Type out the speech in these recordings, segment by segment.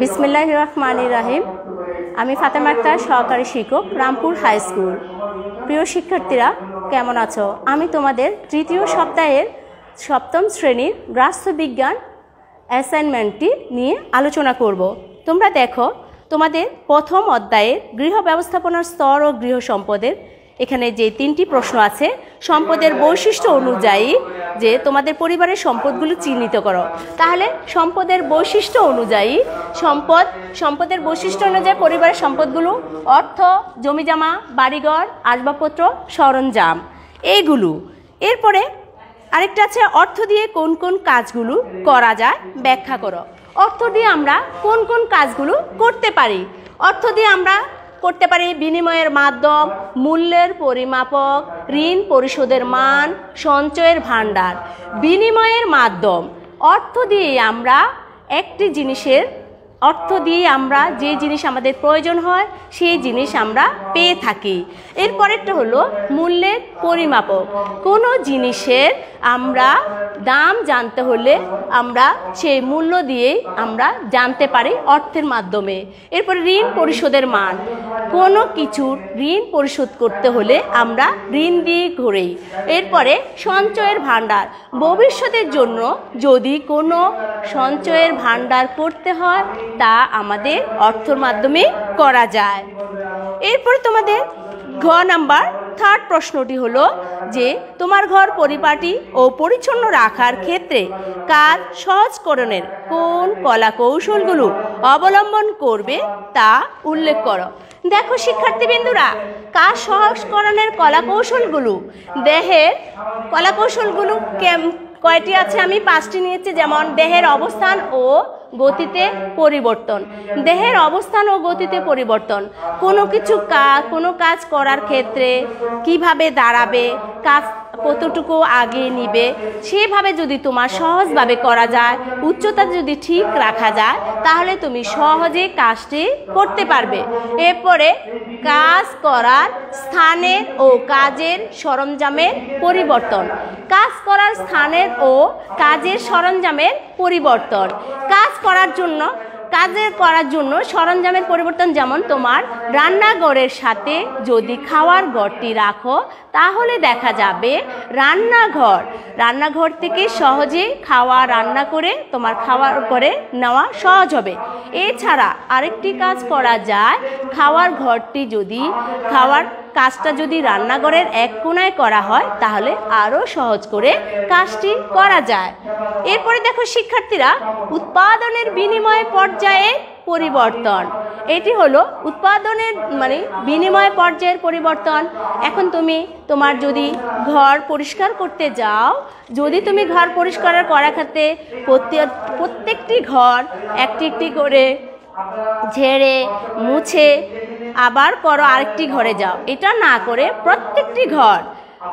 বিসমিল্লাহ রহমান রাহিম। আমি ফাতেমা আক্তার সহকারী শিক্ষক, রামপুর হাই স্কুল। প্রিয় শিক্ষার্থীরা, কেমন আছো? আমি তোমাদের তৃতীয় সপ্তাহের সপ্তম শ্রেণির গ্রাস্য বিজ্ঞান অ্যাসাইনমেন্টটি নিয়ে আলোচনা করব। তোমরা দেখো, তোমাদের প্রথম অধ্যায়ে গৃহ ব্যবস্থাপনার স্তর ও গৃহ সম্পদের এখানে যে তিনটি প্রশ্ন আছে, সম্পদের বৈশিষ্ট্য অনুযায়ী যে তোমাদের পরিবারের সম্পদগুলো চিহ্নিত করো। তাহলে সম্পদের বৈশিষ্ট্য অনুযায়ী সম্পদ, সম্পদের বৈশিষ্ট্য অনুযায়ী পরিবারের সম্পদগুলো অর্থ, জমিজামা, বাড়িঘর, আসবাবপত্র, সরঞ্জাম, এইগুলো। এরপরে আরেকটা আছে, অর্থ দিয়ে কোন কোন কাজগুলো করা যায়, ব্যাখ্যা করো। অর্থ দিয়ে আমরা কোন কোন কাজগুলো করতে পারি? অর্থ দিয়ে আমরা করতে পারি বিনিময়ের মাধ্যম, মূল্যের পরিমাপক, ঋণ পরিশোধের মান, সঞ্চয়ের ভাণ্ডার। বিনিময়ের মাধ্যম, অর্থ দিয়ে আমরা একটি জিনিসের অর্থ দিয়ে আমরা যে জিনিস আমাদের প্রয়োজন হয়, সেই জিনিস আমরা পেয়ে থাকি। এরপরেরটা হলো মূল্যের পরিমাপক। কোনো জিনিসের আমরা দাম জানতে হলে আমরা সেই মূল্য দিয়েই আমরা জানতে পারি অর্থের মাধ্যমে। এরপরে ঋণ পরিশোধের মান। কোনো কিছুর ঋণ পরিশোধ করতে হলে আমরা ঋণ দিয়ে ঘুরেই। এরপরে সঞ্চয়ের ভাণ্ডার। ভবিষ্যতের জন্য যদি কোনো সঞ্চয়ের ভাণ্ডার করতে হয় তা আমাদের অর্থর মাধ্যমে করা যায়। এরপরে তোমাদের ঘ নাম্বার থার্ড প্রশ্নটি হলো যে, তোমার ঘর পরিপাটি ও পরিচ্ছন্ন রাখার ক্ষেত্রে কাজ সহজকরণের কোন কলা কৌশলগুলো অবলম্বন করবে তা উল্লেখ করো। দেখো শিক্ষার্থীবৃন্দুরা কাজ সহজকরণের কলা কৌশলগুলো দেহের কলা কৌশলগুলো কয়টি আছে আমি? পাঁচটি নিয়েছি, যেমন দেহের অবস্থান ও গতিতে পরিবর্তন। দেহের অবস্থান ও গতিতে পরিবর্তন। কোনো কিছু কাজ কোনো কাজ করার ক্ষেত্রে কীভাবে দাঁড়াবে, কাজ কতটুকু আগে নিবে, সেভাবে যদি তোমার সহজভাবে করা যায়, উচ্চতা যদি ঠিক রাখা যায়, তাহলে তুমি সহজে কাজটি করতে পারবে। এরপরে কাজ করার স্থানের ও কাজের সরঞ্জামের পরিবর্তন। কাজ করার স্থানের ও কাজের সরঞ্জামের পরিবর্তন। করার জন্য, কাজের করার জন্য সরঞ্জামের পরিবর্তন যেমন তোমার রান্নাঘরের সাথে যদি খাওয়ার ঘরটি রাখো, তাহলে দেখা যাবে রান্নাঘর। রান্নাঘর থেকে সহজে খাওয়া, রান্না করে তোমার খাওয়ার করে নেওয়া সহজ হবে। এছাড়া আরেকটি কাজ করা যায়, খাওয়ার ঘরটি যদি খাওয়ার কাজটা যদি রান্নাঘরের এক কোনায় করা হয়, তাহলে আরও সহজ করে কাজটি করা যায়। এরপরে দেখো শিক্ষার্থীরা উৎপাদনের বিনিময় পর্যায়ে পরিবর্তন। এটি হলো উৎপাদনের মানে বিনিময় পর্যায়ের পরিবর্তন। এখন তুমি তোমার যদি ঘর পরিষ্কার করতে যাও, যদি তুমি ঘর পরিষ্কার করার ক্ষেত্রে প্রত্যেকটি ঘর একটি একটি করে ঝেড়ে, মুছে আবার করো আরেকটি ঘরে যাও। এটা না করে প্রত্যেকটি ঘর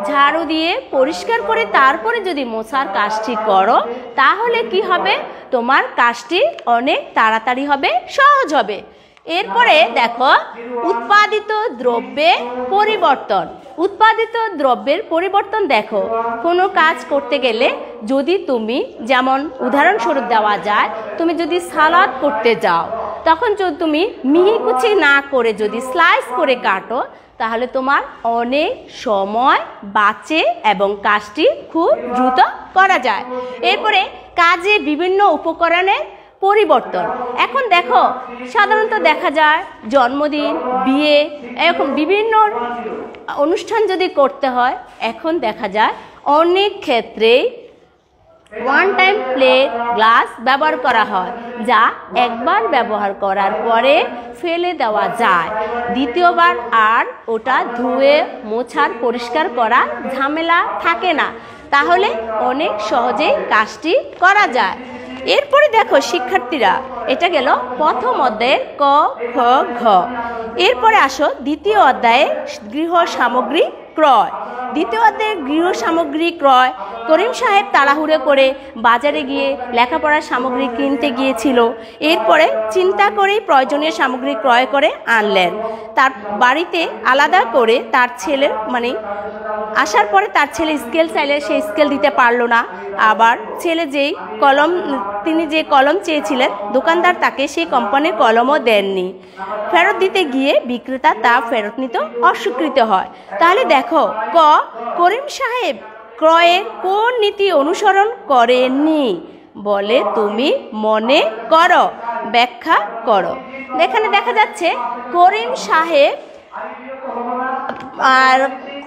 ঝাড়ু দিয়ে পরিষ্কার করে তারপরে যদি মশার কাজটি করো, তাহলে কি হবে? তোমার কাজটি অনেক তাড়াতাড়ি হবে, সহজ হবে। এরপরে দেখো, উৎপাদিত দ্রব্যে পরিবর্তন। উৎপাদিত দ্রব্যের পরিবর্তন দেখো। কোনো কাজ করতে গেলে যদি তুমি, যেমন উদাহরণস্বরূপ দেওয়া যায়, তুমি যদি সালাদ করতে যাও তখন যদি তুমি মিহি কুচি না করে যদি স্লাইস করে কাটো, তাহলে তোমার অনেক সময় বাঁচে এবং কাজটি খুব দ্রুত করা যায়। এরপরে কাজে বিভিন্ন উপকরণের পরিবর্তন। এখন দেখো, সাধারণত দেখা যায় জন্মদিন, বিয়ে, এরকম বিভিন্ন অনুষ্ঠান যদি করতে হয়, এখন দেখা যায় অনেক ক্ষেত্রেই ওয়ান টাইম প্লে গ্লাস ব্যবহার করা হয়, যা একবার ব্যবহার করার পরে ফেলে দেওয়া যায়। দ্বিতীয়বার আর ওটা ধুয়ে, মোছার, পরিষ্কার করা ঝামেলা থাকে না। তাহলে অনেক সহজেই কাজটি করা যায়। এরপরে দেখো শিক্ষার্থীরা, এটা গেল প্রথম অধ্যায়ের ক খ ঘ। এরপরে আসো দ্বিতীয় অধ্যায়ে গৃহ সামগ্রী ক্রয়। দ্বিতীয় অধ্যায়ে গৃহ সামগ্রী ক্রয় করিম সাহেব তাড়াহুড়ো করে বাজারে গিয়ে লেখাপড়ার সামগ্রী কিনতে গিয়েছিল। এরপরে চিন্তা করেই প্রয়োজনীয় সামগ্রী ক্রয় করে আনলেন। তার বাড়িতে আলাদা করে তার ছেলের মানে আসার পরে তার ছেলে স্কেল চাইলে সে স্কেল দিতে পারল না। আবার ছেলে যেই কলম, তিনি যে কলম চেয়েছিলেন, দোকানদার তাকে সেই কোম্পানির কলমও দেননি। ফেরত দিতে গিয়ে বিক্রেতা তা ফেরত নিতে অস্বীকৃত হয়। তাহলে দেখো, ক, করিম সাহেব ক্রয়ের কোন নীতি অনুসরণ করেননি? বলে তুমি মনে করো, ব্যাখ্যা করো। এখানে দেখা যাচ্ছে করিম সাহেব আর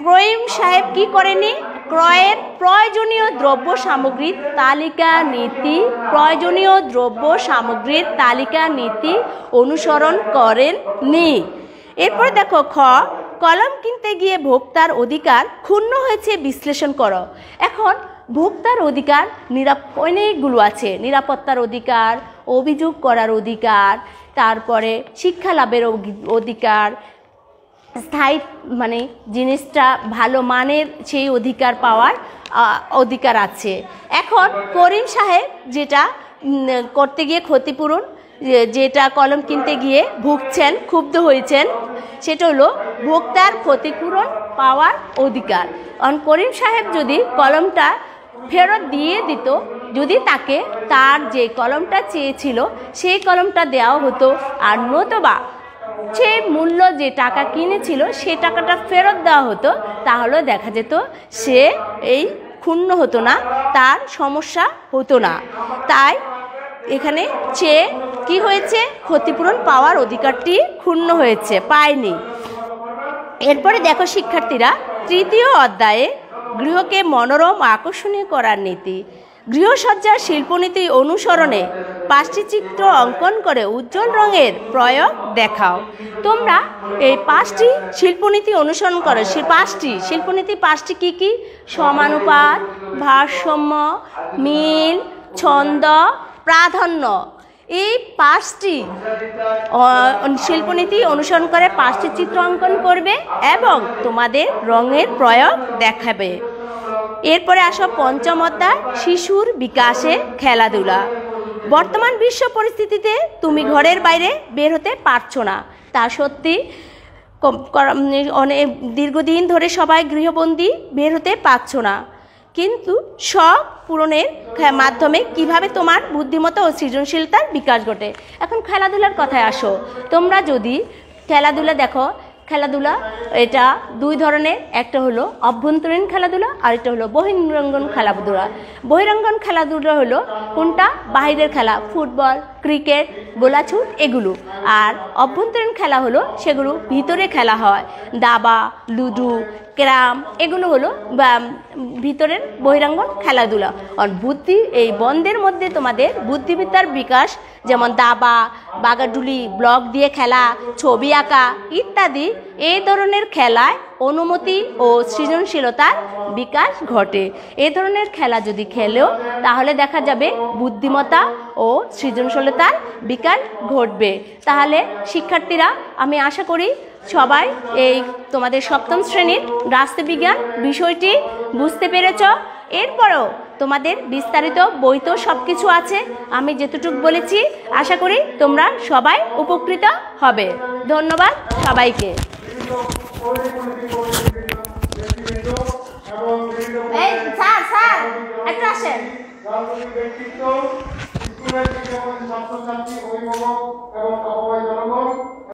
ক্রয়িম সাহেব কি করেনি? ক্রয়ের প্রয়োজনীয় দ্রব্য সামগ্রীর তালিকা, নীতি, প্রয়োজনীয় দ্রব্য সামগ্রীর তালিকা, নীতি অনুসরণ করেন নি এরপর দেখো, খ, কলম কিনতে গিয়ে ভোক্তার অধিকার ক্ষুণ্ণ হয়েছে, বিশ্লেষণ করো। এখন, ভোক্তার অধিকার নিরাপ অনেকগুলো আছে। নিরাপত্তার অধিকার, অভিযোগ করার অধিকার, তারপরে শিক্ষা লাভের অধিকার স্থায়ী মানে জিনিসটা ভালো মানের সেই অধিকার পাওয়ার অধিকার আছে। এখন করিম সাহেব যেটা করতে গিয়ে ক্ষতিপূরণ যেটা কলম কিনতে গিয়ে ভুগছেন, ক্ষুব্ধ হয়েছেন, সেটা হলো ভোক্তার ক্ষতিপূরণ পাওয়ার অধিকার। কারণ করিম সাহেব যদি কলমটা ফেরত দিয়ে দিত, যদি তাকে তার যে কলমটা চেয়েছিল, সেই কলমটা দেওয়া হতো, আর নতুবা সে মূল্য যে টাকা কিনেছিল, সে টাকাটা ফেরত দেওয়া হতো, তাহলে দেখা যেত সে এই ক্ষুণ্ণ হতো না, তার সমস্যা হতো না। তাই এখানে সে কি হয়েছে? ক্ষতিপূরণ পাওয়ার অধিকারটি ক্ষুণ্ণ হয়েছে, পায়নি। এরপরে দেখো শিক্ষার্থীরা, তৃতীয় অধ্যায়ে গৃহকে মনোরম আকর্ষণীয় করার নীতি। গৃহসজ্জার শিল্পনীতি অনুসরণে পাঁচটি চিত্র অঙ্কন করে উজ্জ্বল রঙের প্রয়োগ দেখাও। তোমরা এই পাঁচটি শিল্পনীতি অনুসরণ করো। সে পাঁচটি শিল্পনীতি, পাঁচটি কি কি? সমানুপাত, ভারসাম্য, মিল, ছন্দ, প্রাধান্য। এই পাঁচটি শিল্পনীতি অনুসরণ করে পাঁচটি চিত্র অঙ্কন করবে এবং তোমাদের রঙের প্রয়োগ দেখাবে। এরপরে আসো পঞ্চম অধ্যায়, শিশুর বিকাশে খেলাধুলা। বর্তমান বিশ্ব পরিস্থিতিতে তুমি ঘরের বাইরে বের হতে পারছ না। তা সত্যি অনেক দীর্ঘদিন ধরে সবাই গৃহবন্দী বের হতে পারছ না। কিন্তু শখ পূরণের মাধ্যমে কীভাবে তোমার বুদ্ধিমত্তা ও সৃজনশীলতার বিকাশ ঘটে? এখন খেলাধুলার কথায় আসো। তোমরা যদি খেলাধুলা দেখো খেলাধুলা, এটা দুই ধরনের, একটা হলো অভ্যন্তরীণ খেলাধুলা আর একটা হলো বহিরঙ্গন খেলাধুলা। বহিরঙ্গন খেলাধুলা হলো কোনটা? বাহিরের খেলা, ফুটবল, ক্রিকেট গোলাছুট এগুলো। আর অভ্যন্তরীণ খেলা হলো সেগুলো ভিতরে খেলা হয়। দাবা, লুডু ক্যারাম এগুলো হলো ভিতরের বহিরাঙ্গন, খেলাধুলা। আর বুদ্ধি, এই বন্ধের মধ্যে তোমাদের বুদ্ধিবিদ্যার বিকাশ, যেমন দাবা, বাগাডুলি, ব্লক দিয়ে খেলা, ছবি আঁকা ইত্যাদি, এই ধরনের খেলায় অনুমতি ও সৃজনশীলতার বিকাশ ঘটে। এই ধরনের খেলা যদি খেলেও, তাহলে দেখা যাবে বুদ্ধিমত্তা ও সৃজনশীলতার বিকাশ ঘটবে। তাহলে শিক্ষার্থীরা, আমি আশা করি সবাই এই তোমাদের সপ্তম শ্রেণির রাষ্ট্রবিজ্ঞান বিষয়টি বুঝতে পেরেছ। এরপরও তোমাদের বিস্তারিত বই তো সব কিছু আছে আমি যেতটুকু বলেছি আশা করি তোমরা সবাই উপকৃত হবে। ধন্যবাদ সবাইকে। এই স্যার স্যার একটু আসেন। ব্যক্তিত্ব স্কুলের ছাত্রছাত্রী অভিভাবক এবং অবয় জনগণ